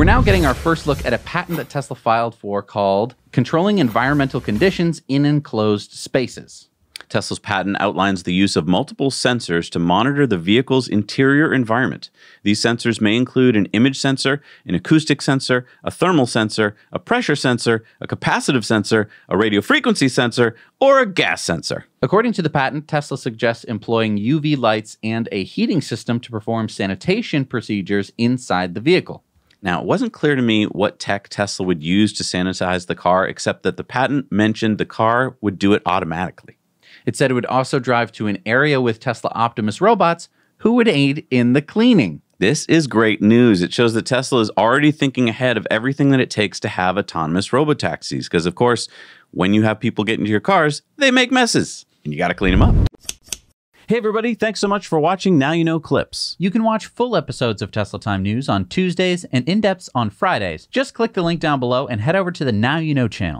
We're now getting our first look at a patent that Tesla filed for called Controlling Environmental Conditions in Enclosed Spaces. Tesla's patent outlines the use of multiple sensors to monitor the vehicle's interior environment. These sensors may include an image sensor, an acoustic sensor, a thermal sensor, a pressure sensor, a capacitive sensor, a radio frequency sensor, or a gas sensor. According to the patent, Tesla suggests employing UV lights and a heating system to perform sanitation procedures inside the vehicle. Now, it wasn't clear to me what tech Tesla would use to sanitize the car, except that the patent mentioned the car would do it automatically. It said it would also drive to an area with Tesla Optimus robots who would aid in the cleaning. This is great news. It shows that Tesla is already thinking ahead of everything that it takes to have autonomous robotaxis. Because, of course, when you have people get into your cars, they make messes and you got to clean them up. Hey, everybody. Thanks so much for watching Now You Know Clips. You can watch full episodes of Tesla Time News on Tuesdays and in depths on Fridays. Just click the link down below and head over to the Now You Know channel.